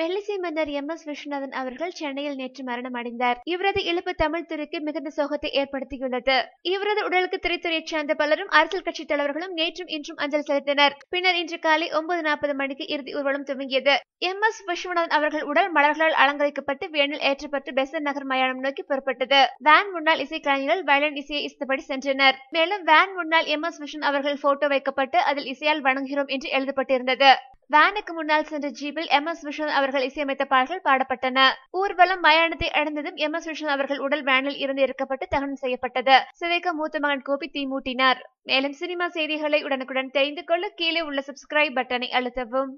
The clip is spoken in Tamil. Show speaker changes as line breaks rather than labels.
மெல்லிசை மன்னர் எம் எஸ் விஸ்வநாதன் அவர்கள் சென்னையில் நேற்று மரணம் அடைந்தார். இவரது இழப்பு தமிழ் துறைக்கு மிகுந்த சோகத்தை ஏற்படுத்தியுள்ளது. இவரது உடலுக்கு திரைத்துறையைச் சேர்ந்த பலரும் அரசியல் கட்சித் தலைவர்களும் நேற்றும் இன்றும் அஞ்சலி செலுத்தினர். பின்னர் இன்று காலை ஒன்பது நாற்பது மணிக்கு இறுதி ஊர்வலம் துவங்கியது. எம் எஸ் விஸ்வநாதன் அவர்கள் உடல் மலர்களால் அலங்கரிக்கப்பட்டு வேனில் ஏற்றப்பட்டு பெசன் நகர் மயானம் நோக்கி புறப்பட்டது. வேன் முன்னாள் இசைக்கலைஞர்கள் வயலின் இசையை இசைத்தபடி சென்றனர். மேலும் வேன் முன்னால் எம் எஸ் விஸ்வன் அவர்கள் போட்டோ வைக்கப்பட்டு அதில் இசையால் வணங்குகிறோம் என்று எழுதப்பட்டிருந்தது. வேனுக்கு முன்னால் சென்ற ஜீப்பில் எம் எஸ் விஸ்வன் அவர்கள் இசையமைத்த பாடல்கள் பாடப்பட்டன. ஊர்வலம் மயானத்தை அடைந்ததும் எம் எஸ் விஸ்வன் அவர்கள் உடல் வேனில் இருந்து இறக்கப்பட்டு தகனம் செய்யப்பட்டது. சிதைக்க மூத்த மகன் கோபி தீமூட்டினார் மேலும் சினிமா செய்திகளை உடனுக்குடன் தெரிந்து கொள்ள கீழே உள்ள சப்ஸ்கிரைப் பட்டனை அழுத்தவும்.